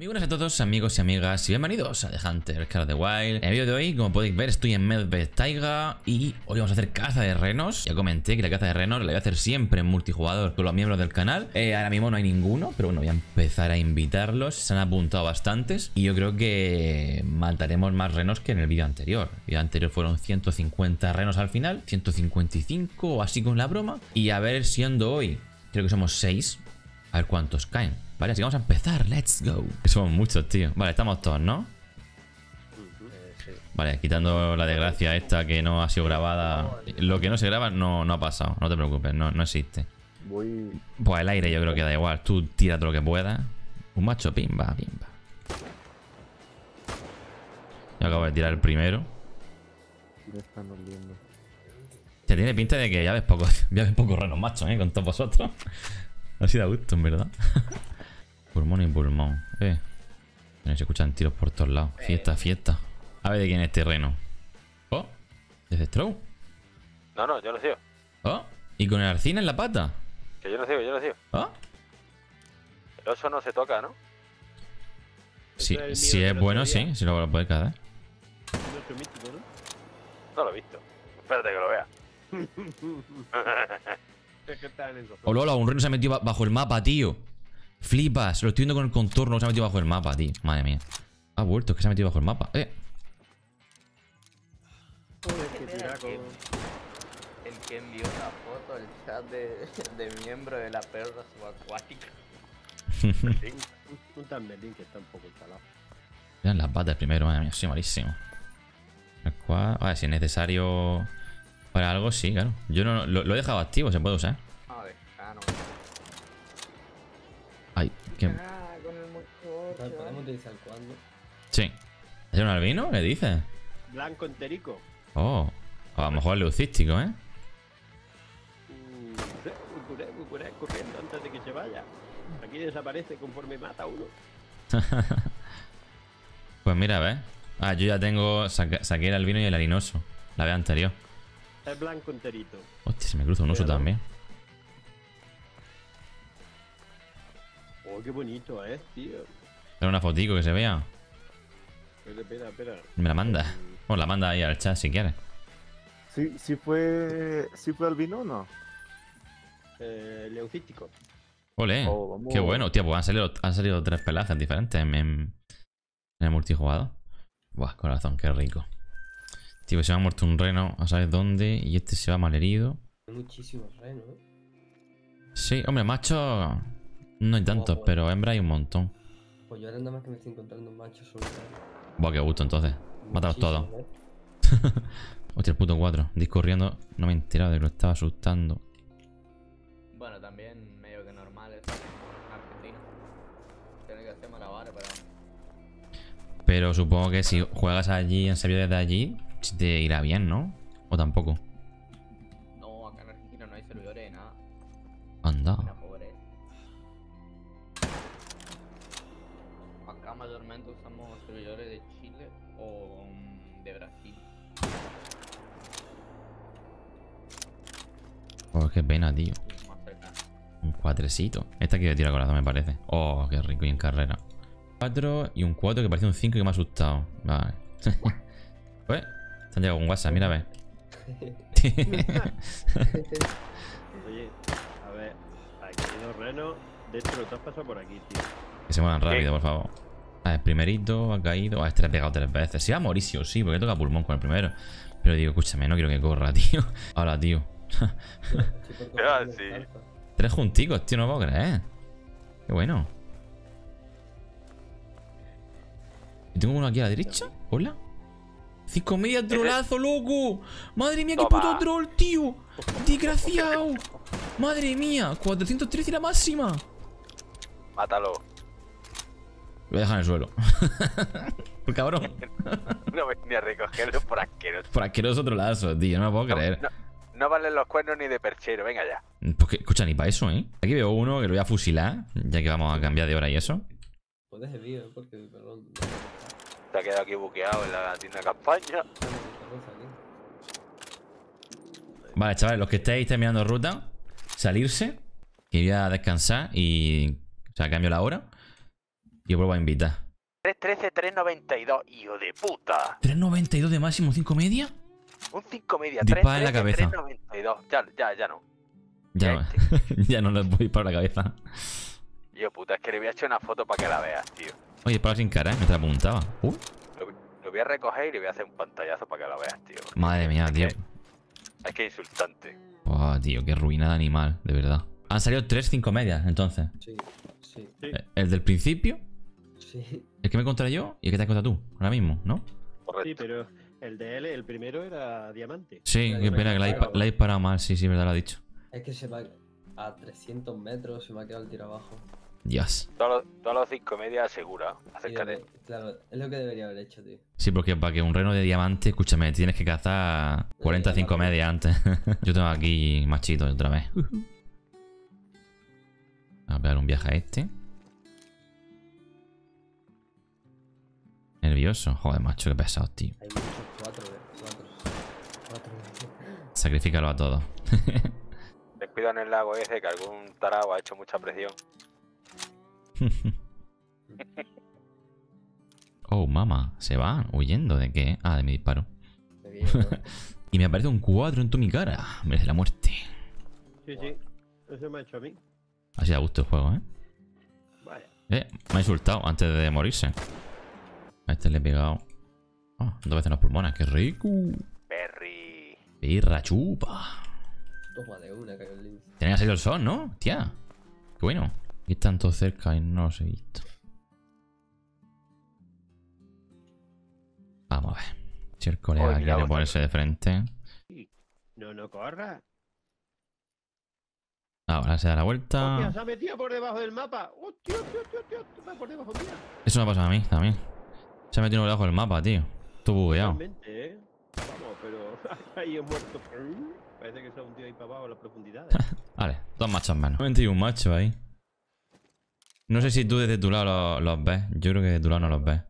Muy buenas a todos amigos y amigas y bienvenidos a The Hunter Call of the Wild. En el vídeo de hoy, como podéis ver, estoy en Medved Taiga Y hoy vamos a hacer caza de renos. Ya comenté que la caza de renos la voy a hacer siempre en multijugador con los miembros del canal. Eh, Ahora mismo no hay ninguno, pero bueno, voy a empezar a invitarlos. Se han apuntado bastantes Y yo creo que mataremos más renos que en el vídeo anterior. El vídeo anterior fueron 150 renos al final 155 o así con la broma. Y a ver, siendo hoy, creo que somos 6 A ver cuántos caen Vale, así que vamos a empezar, let's go. Somos muchos, tío. Vale, estamos todos, ¿no? Vale, quitando la desgracia esta que no ha sido grabada. Lo que no se graba no, no ha pasado No te preocupes, no, no existe. Voy. Pues el aire yo creo que da igual. Tú tira todo lo que puedas. Un macho, pimba, pimba Yo acabo de tirar el primero. Se tiene pinta de que ya ves pocos Ya ves pocos renos machos, ¿eh? Con todos vosotros. Así da gusto, en verdad Pulmón y pulmón. Eh. Se escuchan tiros por todos lados. Fiesta, fiesta. A ver de quién es este reno. Oh. ¿Desde Strow? No, no, yo no sigo. Oh. ¿Y con el arcina en la pata? Que yo no sigo, yo no sigo. Oh. El oso no se toca, ¿no? Si, Ese es el si es bueno, sí. Si lo puede caer. Nuestro mítico, ¿no? No lo he visto. Espérate que lo vea. Oh, Lola, un reno se ha metido ba- bajo el mapa, tío. Flipas. Lo estoy viendo con el contorno. Se ha metido bajo el mapa, tío. Madre mía. Ha vuelto, es que se ha metido bajo el mapa. Eh. Joder. El que envió la foto al chat de, de miembro de la perra subacuática. Un tambelín que está un poco instalado. Vean las patas primero, madre mía. Soy malísimo. A ver, si es necesario para algo, sí, claro. Yo no lo, lo he dejado activo, se puede usar. Que. Ah, con el motor. ¿Podemos utilizar cuándo? Sí. ¿Es un albino? ¿Qué dices? Blanco enterico. Oh. A lo mejor leucístico, ¿eh? Mm, corriendo antes de que se vaya. Aquí desaparece conforme mata a uno. Pues mira, ¿ves? Ah, yo ya tengo. saca- saqué el albino y el harinoso. La vez anterior. Es blanco enterito. Hostia, se me cruza un oso también. Oh, qué bonito, ¿eh, tío? Dale una fotico que se vea. Espera, espera, espera. Me la manda. O la manda ahí al chat si quieres. ¿Sí, sí fue. ¿Sí fue albino o no? Eh, leucístico. Ole. Oh. Qué bueno, tío. Pues han salido, han salido tres pelajes diferentes en, en- en el multijugador. Buah, corazón, qué rico. Tío, se me ha muerto un reno, a saber dónde. Y este se va mal herido. Hay muchísimos renos, ¿eh? Sí, hombre, macho. No hay tantos, pero hembra hay un montón. Pues yo ahora nada más que me estoy encontrando machos solitarios. Buah, qué gusto entonces. Mátalos todos. ¿eh? Hostia, el puto 4. Discorriendo. No me he enterado de que lo estaba asustando. Bueno, también medio que normal es argentino. Tiene que hacer malabares, pero. Pero supongo que si juegas allí, en serio desde allí, te irá bien, ¿no? O tampoco. No, acá en Argentina no hay servidores de nada. Anda. Oh, qué pena, tío. Un cuatrecito. Esta quiere tirar corazón, me parece. Oh, qué rico y en carrera. 4 y un 4 que parece un 5 que me ha asustado. Vale. pues, te han llegado un WhatsApp, mira a ver. Oye, a ver. Aquí hay dos renos. Dentro, tú has pasado por aquí, tío. que se muevan rápido, por favor. A ver, primerito ha caído. A este le he pegado tres veces. Se va a morir sí o sí, porque toca pulmón con el primero. Pero digo, escúchame, no quiero que corra, tío. Ahora, tío. Ah, sí. Tres junticos, tío, no lo puedo creer. Qué bueno. ¿Y tengo uno aquí a la derecha? Hola. Cinco media trolazo, loco. Madre mía, qué Toma. puto troll, tío. Desgraciado. Madre mía, 413 la máxima. Mátalo. Lo voy a dejar en el suelo. Por cabrón. No ni a recogerlo por asqueroso. Por asqueroso trolazo, tío. No me puedo No, creer. no, no valen los cuernos ni de perchero, venga ya. Porque, escucha, ni para eso, ¿eh? Aquí veo uno que lo voy a fusilar, ya que vamos a cambiar de hora y eso. Puedes el ¿eh? porque perdón. Se ha quedado aquí buqueado en la tienda de campaña. Vale, chavales, los que estéis terminando ruta, salirse, que voy a descansar y. O sea, cambio la hora. Y vuelvo a invitar. 313, 392. Hijo de puta. ¿3.92 de máximo 5 media? Un 5 media. Dispara en la 313, cabeza. 392. Ya, ya, ya no. Ya, no- ya no le voy para la cabeza. Hijo puta, es que le voy a echar una foto para que la veas, tío. Oye, para sin cara, ¿eh? Me te la apuntaba. Uh, Lo voy a recoger y le voy a hacer un pantallazo para que la veas, tío. madre mía, tío. Es que insultante. Buah, tío, qué ruina de animal, de verdad. Han salido 3 5 medias, entonces. Sí, sí, Eh, El del principio, sí. el que me encontré yo y el que te has encontrado tú, ahora mismo, ¿no? Correcto. Sí, pero el de él, el primero era diamante. Sí, qué pena que la he, claro. la he disparado mal, sí, sí, verdad, lo ha dicho. Es que se ha... A 300 metros se me ha quedado el tiro abajo. Dios. Todos los, 5 media asegura. Y Acércate. Claro, es lo que debería haber hecho, tío. Sí, porque para que un reno de diamante, escúchame, tienes que cazar 45 medias antes. Yo tengo aquí machito otra vez. A ver un viaje a este. Nervioso. Joder, macho, qué pesado, tío. Cuatro, eh. Cuatro. Cuatro. Sacrifícalo a todos. Ten cuidado en el lago ese que algún tarao ha hecho mucha presión. oh, mamá. Se van huyendo de qué? Ah, de mi disparo. Y me aparece un 4 en tu mi cara. Merece la muerte. Sí, sí. Eso me ha hecho a mí. Así da gusto el juego, ¿eh? Vaya. Eh, me ha insultado antes de morirse. A este le he pegado. Ah, dos veces en los pulmones, qué rico. Perry. Birra chupa. Toma de una. Tenía que salir el sol, ¿no? Tía. Qué bueno. Aquí están todos cerca y no los he visto. Vamos a ver. Si el colega Oye, quiere ponerse de frente. No, no corra. Ahora se da la Hostia, vuelta. se ha metido por debajo del mapa. Hostia, hostia, hostia, hostia. Por debajo. Eso me ha pasado a mí también. Se ha metido debajo del mapa, tío. Estuvo bugueado. ¿eh? Vamos, pero ahí he muerto. Parece que se ha hundido ahí para abajo a la profundidad. Vale, dos machos menos. 91 machos ahí. No sé si tú desde tu lado los, los ves. Yo creo que desde tu lado no los ves.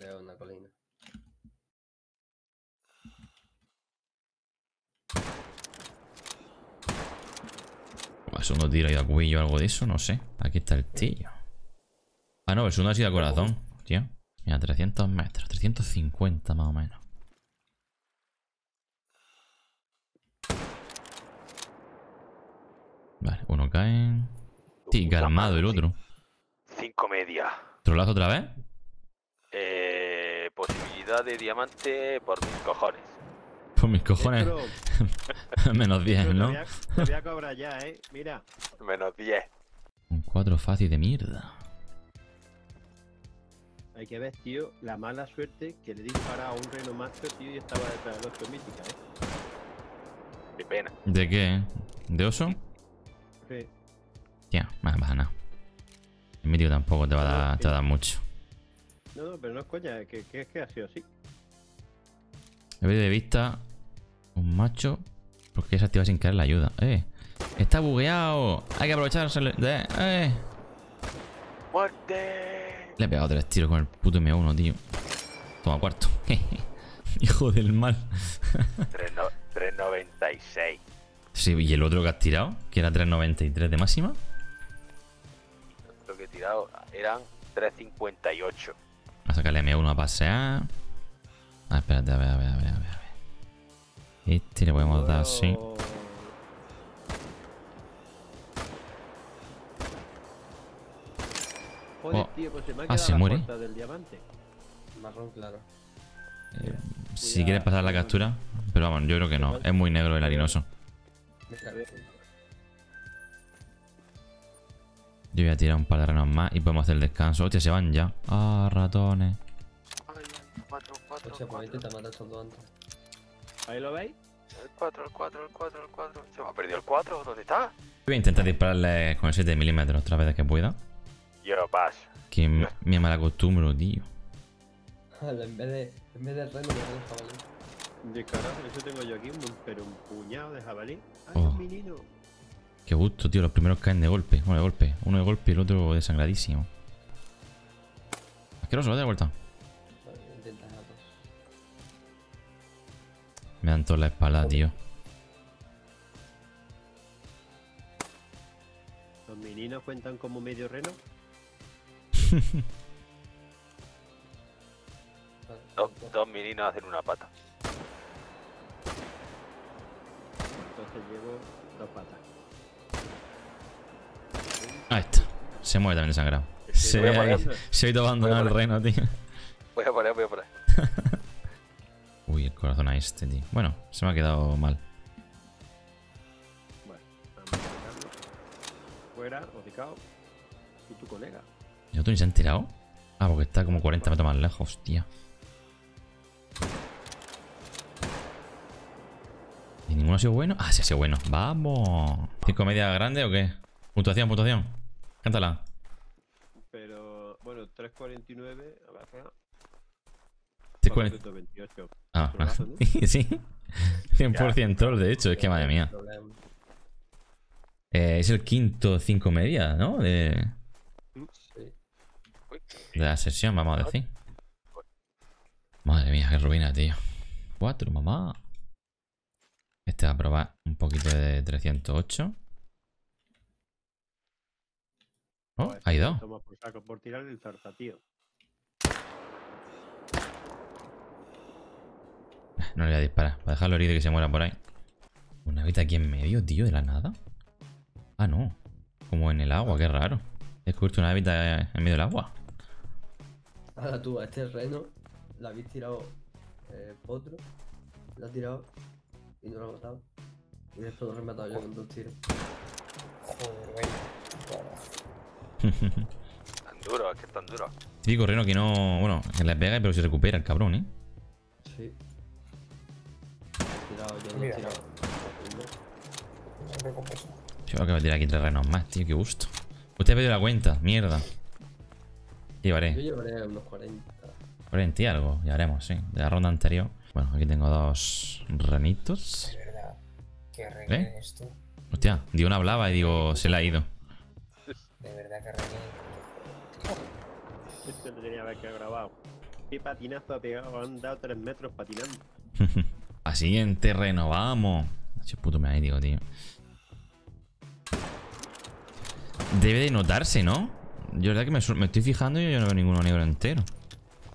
Veo una colina. El segundo tiro ha ido a cuello o algo de eso, no sé. Aquí está el tío. Ah, no, el segundo ha sido a corazón, tío. Mira, 300 metros, 350 más o menos. Vale, uno cae. Sí, calmado el otro. 5 media. ¿Trolazo otra vez? Eh, posibilidad de diamante por mis cojones. Por mis cojones, menos 10, Te ¿no? voy, a, te voy a cobrar ya, eh. Mira. Menos 10. Un 4 fácil de mierda. Hay que ver, tío, la mala suerte que le disparaba a un reno macho, tío, y estaba detrás del 8 mítica, eh. Qué pena. ¿De qué? ¿De oso? Sí. Tía, más pasa nada. El mítico tampoco te va a dar, te va a dar mucho. No, no, pero no es coña, que, que es que ha sido así. He perdido de vista un macho porque se activa sin caer la ayuda. ¡Eh! ¡Está bugueado! Hay que aprovecharse de... ¡Eh! ¡Muerte! Le he pegado tres tiros con el puto M1, tío. Toma cuarto. Hijo del mal. 3 no- 396. Sí, y el otro que has tirado, que era 3.93 de máxima. Lo que he tirado eran 358. A sacarle M1 a pasear. Ah, espérate, a ver, a ver, a ver, a ver. a ver. Este le podemos dar así. Joder, Oh. tío, pues se me ha Ah, ¿se la muere? del diamante. Marrón claro. Si quieres pasar la captura. Pero vamos, yo creo que no. Es muy negro el harinoso. Yo voy a tirar un par de renos más y podemos hacer el descanso. Hostia, se van ya. Ah, ratones. Ay, 4, 4, Hostia, pues intenta matar a esos dos antes. ¿Ahí lo veis? El 4, el 4, el 4, el 4. ¿Se me ha perdido el 4? ¿Dónde está? Voy a intentar dispararle con el 7 milímetros otra vez que pueda. Yo paso. Que me malacostumbro, tío. en vez de, en vez de reno, me da el jabalí. De carajo, eso tengo yo aquí, un, pero un puñado de jabalí. ¡Ay, Oh. un menino! Qué gusto, tío. Los primeros caen de golpe. Uno de golpe. Uno de golpe y el otro desangradísimo. Asqueroso, date la vuelta. Me dan toda la espalda, tío. ¿Los meninos cuentan como medio reno? Dos, dos meninas hacen una pata. Entonces llevo dos patas. Ahí está. Se mueve también ahí- poner- se ha ido abandonado el reino, tío. Voy a poner, voy a poner. Uy, el corazón a este, tío. Bueno, se me ha quedado mal. Bueno, vamos a. Fuera, hocicao. Y tu colega. ¿Y otro ni se ha enterado? Ah, porque está como 40 metros más lejos, hostia. ¿Y ninguno ha sido bueno? Ah, sí ha sido bueno. ¡Vamos! ¿Cinco media grande o qué? Puntuación, puntuación. Cántala. Pero, bueno, 3.49. A ver, acá. Estoy cuaren- 428. Ah, Trollazo, ¿no? sí. 100% troll, de hecho. Es que madre mía. Eh, es el quinto cinco media, ¿no? De. De la sesión, vamos a decir. Madre mía, qué ruina, tío. Cuatro, mamá. Este va a probar un poquito de 308. Oh, Joder, ha ido. Toma por saco por tirar el zartatío. No le voy a disparar. Para dejarlo herido y que se muera por ahí. Una vida aquí en medio, tío, de la nada. Ah, no. Como en el agua, qué raro. He descubierto una hábitat en medio del agua. Ahora tú, a este reno le habéis tirado eh, potro, lo ha tirado y no lo ha matado. Y después lo he rematado yo con dos tiros. Joder, güey. Tan duro, es que es tan duro. Típico reno que no. Bueno, que le pega, pero se recupera el cabrón, ¿eh? Sí. He tirado, yo no he Mira, tirado. Yo creo que voy a tirar aquí tres renos más, tío, qué gusto. Usted ha perdido la cuenta, mierda. Yo Llevaré. llevaré unos 40. 40 y algo, ya haremos, sí. De la ronda anterior. Bueno, aquí tengo dos renitos. Es verdad. ¿Qué reino ¿Eh? eres tú? Hostia, Diona hablaba y digo, se le ha ido. De verdad que reino. Esto lo tenía que haber grabado. Qué patinazo ha pegado, han dado 3 metros patinando. A siguiente reno, vamos. Che puto me digo, tío. Debe de notarse, ¿no? Yo la verdad que me, me estoy fijando y yo no veo ninguno negro entero.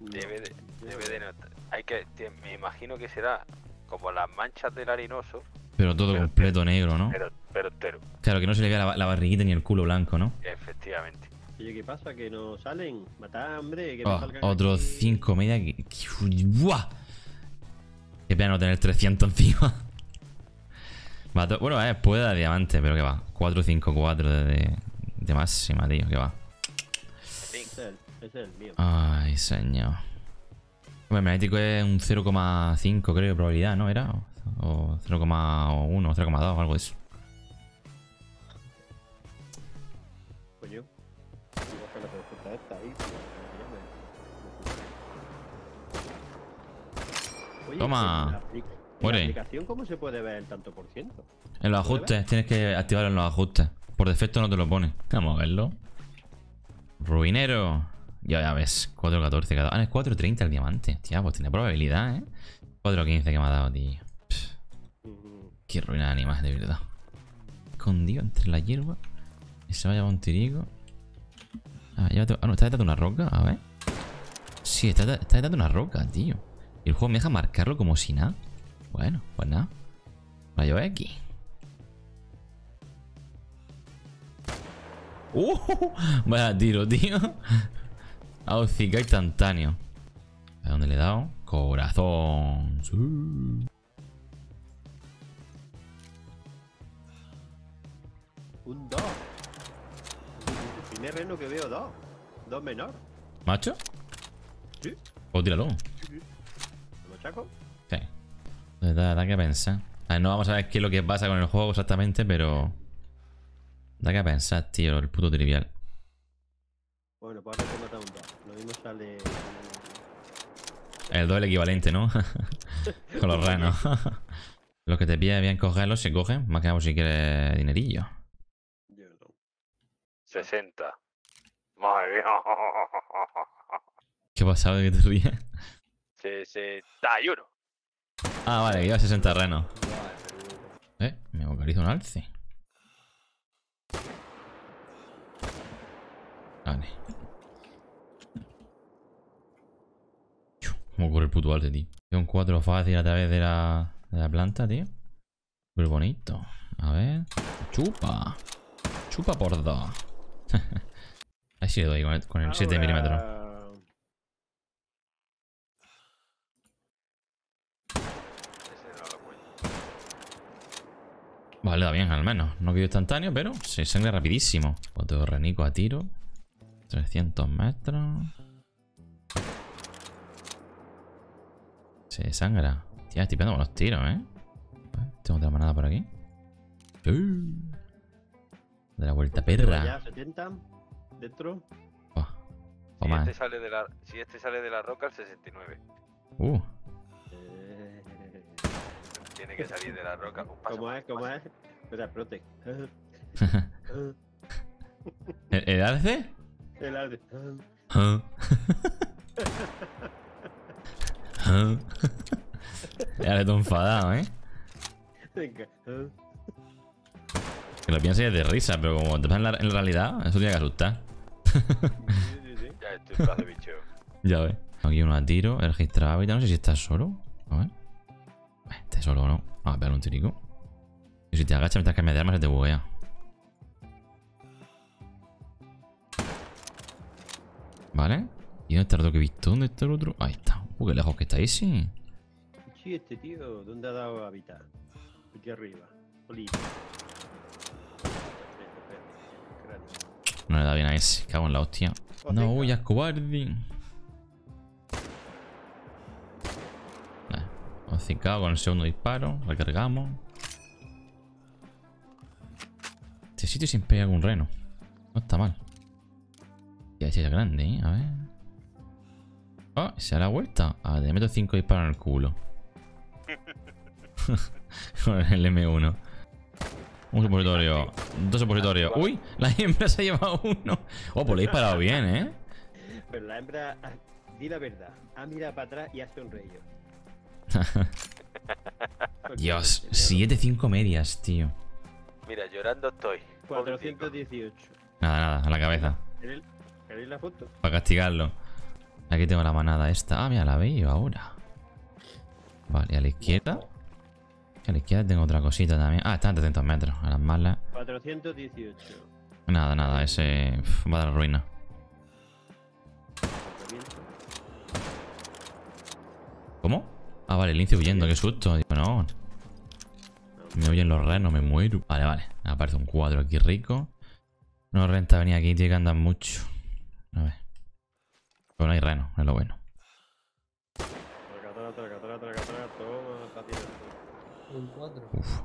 Debe de, debe de notar. Hay que, te- me imagino que será como las manchas del harinoso, Pero todo Pero- completo negro, ¿no? pero, pero entero. Claro, que no se le vea la, la barriguita ni el culo blanco, ¿no? Efectivamente. Oye, ¿qué pasa? Que no salen. Matar, hombre. Que Oh, salgan otros aquí. 5 media. que- ¡Buah! Qué pena no tener 300 encima. Bueno, eh, puede dar diamante, pero que va. 4, 5, 4 de, de, de máxima, tío, que va. Ese es el, mío. Ay, señor. Hombre, magnético es un 0,5, creo, de probabilidad, ¿no? ¿Era? O 0,1, 0,2 o algo de eso. Coño. Oye, Toma. en en Muere. la aplicación cómo se puede ver el tanto por ciento? En los ¿Puede ajustes, tienes que activarlo en los ajustes. Por defecto no te lo pone. Vamos a verlo. Ruinero. Ya, ya ves. 4.14 cada. Ah, es 4.30 el diamante. Tía, pues tiene probabilidad, ¿eh? 4.15 que me ha dado, tío. Qué ruina de animales, de verdad. Escondido entre la hierba. Y se va a llevar un tirico. Ah, llévate- ah, no, está detrás de una roca. A ver. Sí, está, está detrás de una roca, tío. Y el juego me deja marcarlo como si nada. Bueno, pues nada. Rayo X. ¡Uh! Vaya tiro, tío. A hocica instantáneo. ¿A dónde le he dado? Corazón. Sí. Un 2. El primer reno que veo, 2. 2 menor. ¿Macho? Sí. Pues tíralo. ¿Lo machaco? Sí. Da, da que pensar. A ver, no vamos a ver qué es lo que pasa con el juego exactamente, pero. Da que pensar, tío, el puto trivial. Bueno, pues ahora te mata un 2. Lo mismo sale. El doble equivalente, ¿no? con los renos. los que te pide bien cogerlos se cogen. Más que nada si quieres dinerillo. Yo no. 60. Madre mía. ¿Qué ha pasado de que te ríes? 61. Ah, vale, que lleva 60 renos. Guau, pero- Eh, me vocaliza un alce. Vale. ¿Cómo ocurre el puto arte, tío? Un 4 fácil a través de la, planta, tío. Muy bonito. A ver. Chupa. Chupa por dos. Ahí sí le doy con el, con el 7 milímetros. Vale, da bien, al menos. No quedó instantáneo, pero se sangra rapidísimo. Otro renico a tiro. 300 metros. Se sangra. Tía, estoy pegando con los tiros, ¿eh? Tengo otra manada por aquí. Sí. De la vuelta perra. Ya, 70. Dentro. Buah. O Si este, sale de la, si este sale de la roca, el 69. Uh. Eh, Tiene que salir de la roca. Un paso ¿Cómo más, es? ¿Cómo es? Espera, prote. ¿El, el arce? El. Ah. Ah. Ya le estoy enfadado, ¿eh? Venga. Que lo piensas y es de risa, pero como te pasa en la, en la realidad, eso tiene que asustar. Sí, sí, sí. Ya estoy en plan de bicho. Ya ves. Aquí uno a tiro, el registro hábitat, no sé si está solo. A ver. Este solo o no. Vamos a pegar un tirico. Y si te agachas mientras cambias de arma se te buguea. Vale. ¿Y dónde está el otro que he visto? ¿Dónde está el otro? Ahí está. Uh, qué lejos que está ahí, sí. Sí, este tío, ¿dónde ha dado a habitar? Aquí arriba. No le da bien a ese. Cago en la hostia. No Hocica. huyas, cobarde. Vale. Con el segundo disparo. Recargamos. Este sitio siempre hay algún reno. No está mal. Ya es grande, ¿eh? A ver. Oh, se da la vuelta. Ah, te meto 5 disparos en el culo. con el M1. Un supositorio. Dos supositorios. ¡Uy! La hembra se ha llevado uno. Oh, pues le he disparado bien, ¿eh? Pero la hembra, di la verdad, ha mirado para atrás y ha sonreído. Dios, 7-5 medias, tío. Mira, llorando estoy. Pobrecito. 418. Nada, nada, a la cabeza. Para castigarlo. Aquí tengo la manada esta. Ah, mira, la veo ahora. Vale, a la izquierda. A la izquierda tengo otra cosita también. Ah, está a 300 metros. A las malas. 418. Nada, nada, ese uf, va a dar ruina. ¿Cómo? Ah, vale, el lince huyendo, qué susto. Digo, no. Me huyen los renos, me muero. Vale, vale. Aparece un cuadro aquí rico. No renta venir aquí, tiene que andar mucho. A ver. Pero no hay reno, es lo bueno. Traca, traca, traca, traca, traca, traca, toma, pa' tirar. Un 4. Uf.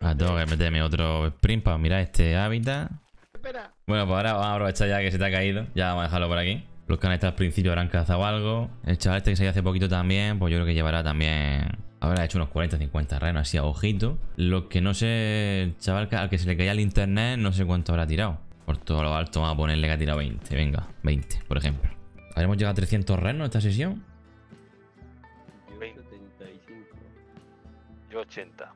Ah, tengo que meterme otro sprint para mirar este hábitat. Espera. Bueno, pues ahora vamos a aprovechar ya que se te ha caído. Ya vamos a dejarlo por aquí. Los que han estado al principio habrán cazado algo. El chaval este que se ha ido hace poquito también, pues yo creo que llevará también... Habrá hecho unos 40-50 renos así a ojito. Lo que no sé, el chaval que- al que se le caía el internet, no sé cuánto habrá tirado. Por todo lo alto vamos a ponerle que ha tirado 20. Venga, 20, por ejemplo. ¿Habremos llegado a 300 renos esta sesión? Yo Veinte. 75. Yo 80.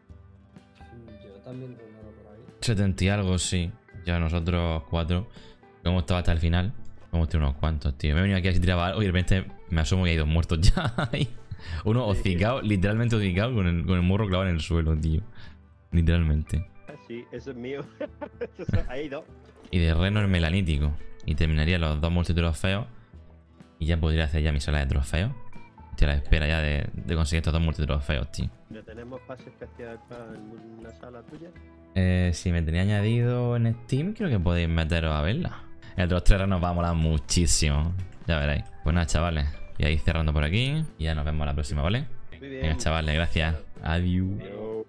Yo también tengo uno por ahí. 70 y algo, sí. Ya nosotros cuatro. Hemos estado hasta el final. Hemos unos cuantos, tío. Me he venido aquí a tiraba algo y de repente me asomo y hay dos muertos ya. Uno hocicado, literalmente hocicado con el, con el morro clavado en el suelo, tío. Literalmente. Ah, sí, eso es mío. Ahí dos. Y de reno el melanítico. Y terminaría los dos multitrofeos. Y ya podría hacer ya mi sala de trofeos. Estoy a la espera ya de, de conseguir estos dos multitrofeos, tío. ¿No tenemos pase especial para una sala tuya? Eh, si me tenía añadido en Steam, creo que podéis meteros a verla. El de los tres nos va a molar muchísimo. Ya veréis. Pues nada, chavales. Y ahí cerrando por aquí. Y ya nos vemos la próxima, ¿vale? Muy bien. Venga, chavales, gracias. Adiós. Adiós.